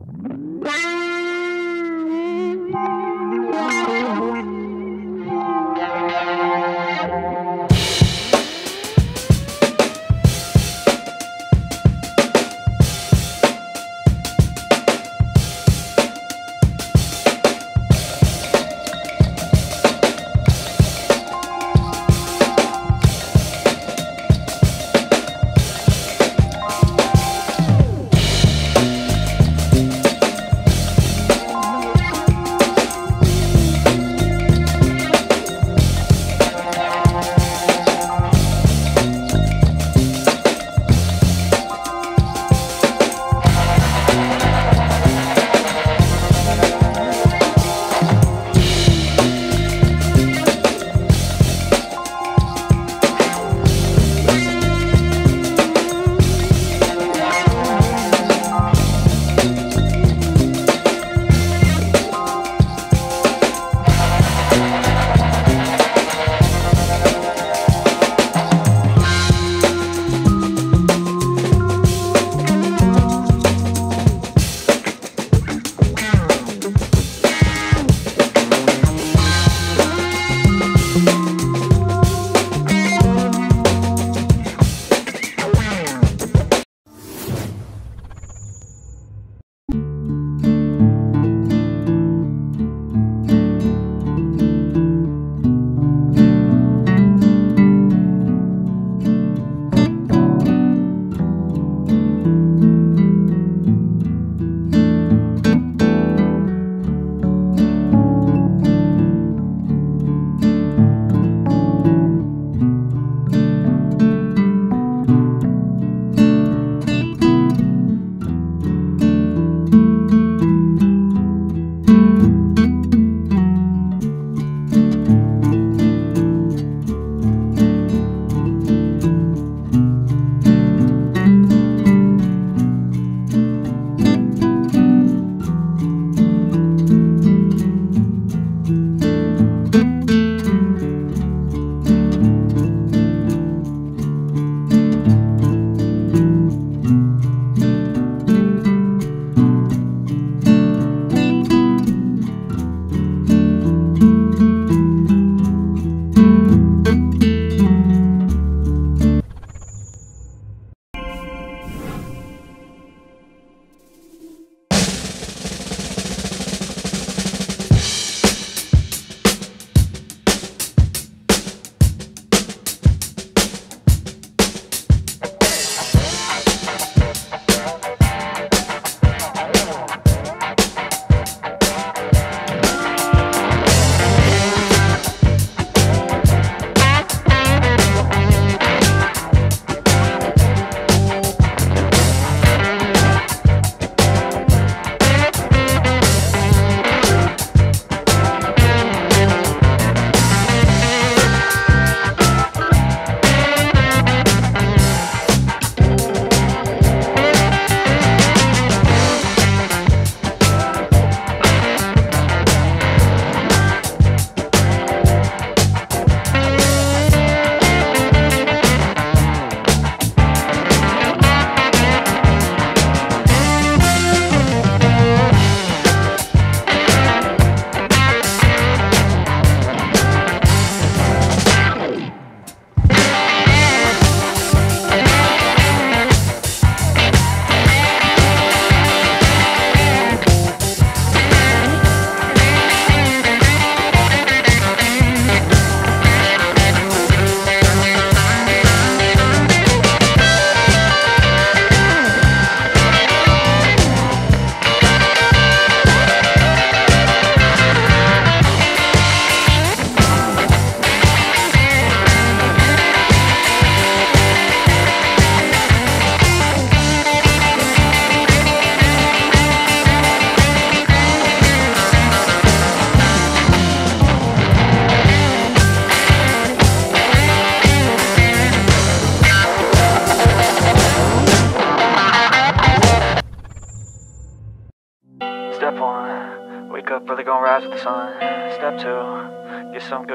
Bye.